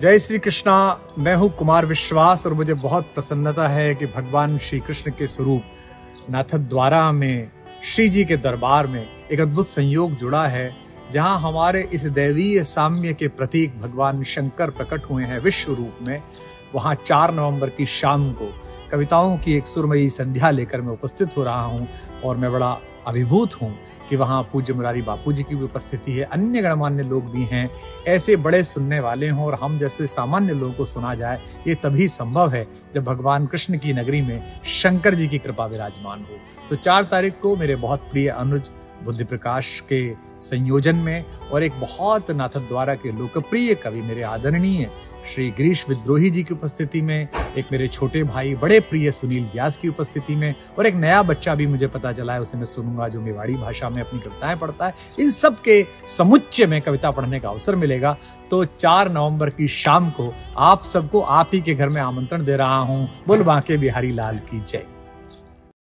जय श्री कृष्णा, मैं हूँ कुमार विश्वास और मुझे बहुत प्रसन्नता है कि भगवान श्री कृष्ण के स्वरूप नाथ द्वारा में श्री जी के दरबार में एक अद्भुत संयोग जुड़ा है, जहाँ हमारे इस दैवीय साम्य के प्रतीक भगवान शंकर प्रकट हुए हैं विश्व रूप में। वहाँ चार नवंबर की शाम को कविताओं की एक सुरमयी संध्या लेकर मैं उपस्थित हो रहा हूँ और मैं बड़ा अभिभूत हूँ। कि वहाँ पूज्य मुरारी बापू जी की भी उपस्थिति है, अन्य गणमान्य लोग भी हैं, ऐसे बड़े सुनने वाले हों और हम जैसे सामान्य लोगों को सुना जाए, ये तभी संभव है जब भगवान कृष्ण की नगरी में शंकर जी की कृपा विराजमान हो। तो चार तारीख को मेरे बहुत प्रिय अनुज बुद्धि प्रकाश के संयोजन में और एक बहुत नाथ द्वारा के लोकप्रिय कवि मेरे आदरणीय श्री गिरीश विद्रोही जी की उपस्थिति में, एक मेरे छोटे भाई, बड़े प्रिय सुनील व्यास की उपस्थिति में और एक नया बच्चा भी मुझे पता चला है, उसे मैं सुनूँगा, जो मेवाड़ी भाषा में अपनी कविताएँ पढ़ता है। इन सब के समुच्चय में कविता पढ़ने का अवसर मिलेगा। तो चार नवंबर की शाम को आप सबको आप ही के घर में आमंत्रण दे रहा हूँ। बोल बांके बिहारी लाल की जय।